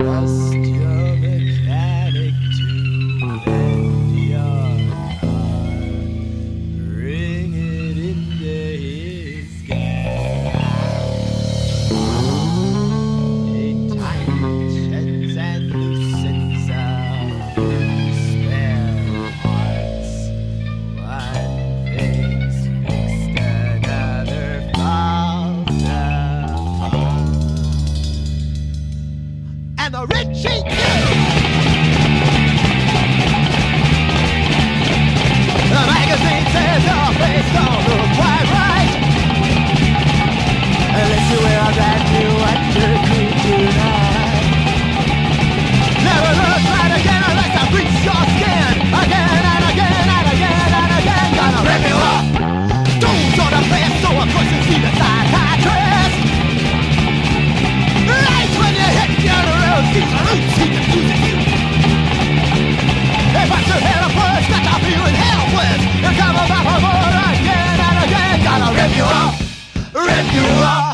Hast ja and the Richie. Red you are.